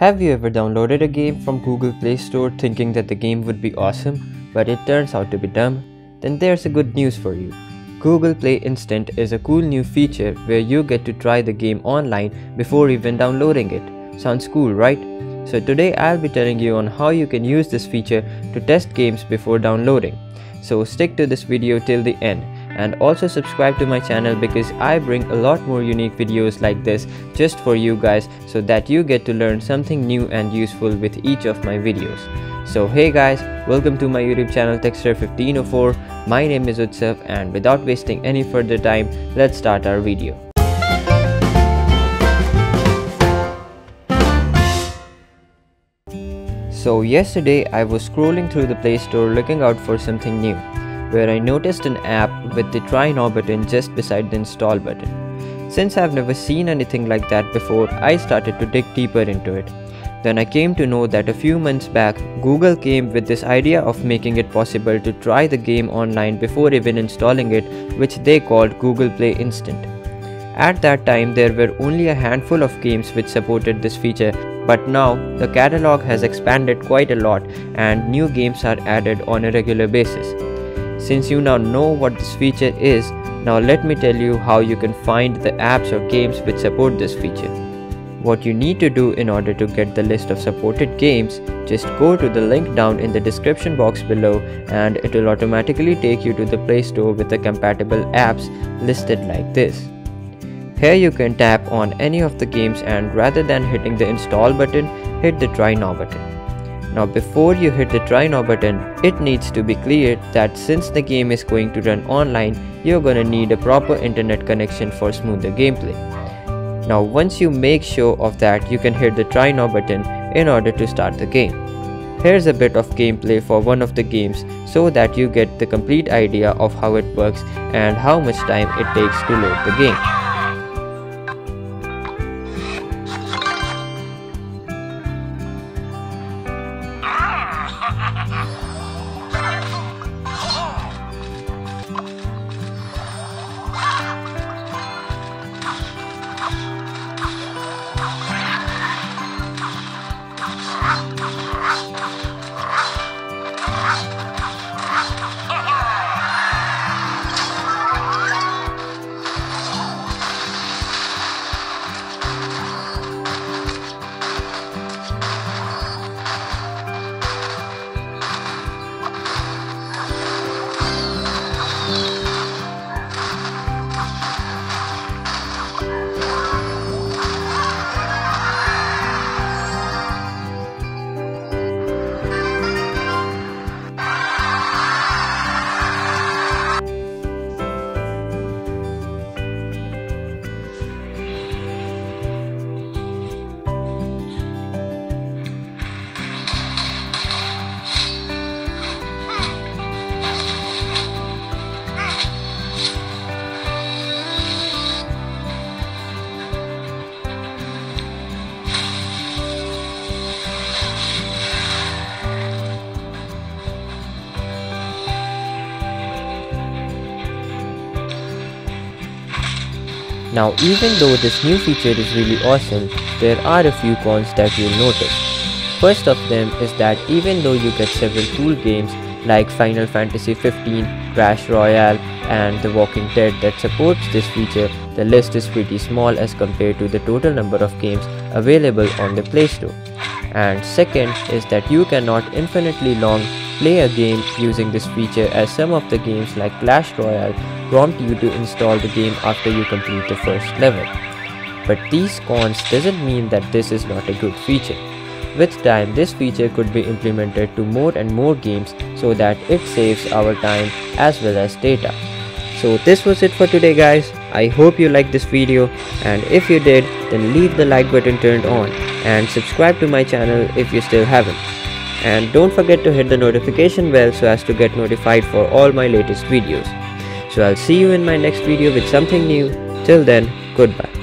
Have you ever downloaded a game from Google Play Store thinking that the game would be awesome, but it turns out to be dumb? Then there's a good news for you. Google Play Instant is a cool new feature where you get to try the game online before even downloading it. Sounds cool, right? So today I'll be telling you on how you can use this feature to test games before downloading. So stick to this video till the end and also subscribe to my channel because I bring a lot more unique videos like this just for you guys so that you get to learn something new and useful with each of my videos. So hey guys, welcome to my YouTube channel Techster1504. My name is Utsav and without wasting any further time, let's start our video. So yesterday I was scrolling through the Play Store looking out for something new where I noticed an app with the try now button just beside the install button. Since I've never seen anything like that before, I started to dig deeper into it. Then I came to know that a few months back, Google came with this idea of making it possible to try the game online before even installing it, which they called Google Play Instant. At that time, there were only a handful of games which supported this feature, but now the catalog has expanded quite a lot and new games are added on a regular basis. Since you now know what this feature is, now let me tell you how you can find the apps or games which support this feature. What you need to do in order to get the list of supported games, just go to the link down in the description box below and it will automatically take you to the Play Store with the compatible apps listed like this. Here you can tap on any of the games and rather than hitting the install button, hit the try now button. Now before you hit the try now button, it needs to be clear that since the game is going to run online, you're gonna need a proper internet connection for smoother gameplay. Now once you make sure of that, you can hit the try now button in order to start the game. Here's a bit of gameplay for one of the games so that you get the complete idea of how it works and how much time it takes to load the game. Now even though this new feature is really awesome, there are a few cons that you'll notice. First of them is that even though you get several cool games like Final Fantasy 15, Clash Royale and The Walking Dead that supports this feature, the list is pretty small as compared to the total number of games available on the Play Store. And second is that you cannot infinitely long play a game using this feature as some of the games like Clash Royale prompt you to install the game after you complete the first level. But these cons doesn't mean that this is not a good feature. With time, this feature could be implemented to more and more games so that it saves our time as well as data. So this was it for today guys. I hope you liked this video and if you did then leave the like button turned on and subscribe to my channel if you still haven't. And don't forget to hit the notification bell so as to get notified for all my latest videos. So I'll see you in my next video with something new. Till then, goodbye.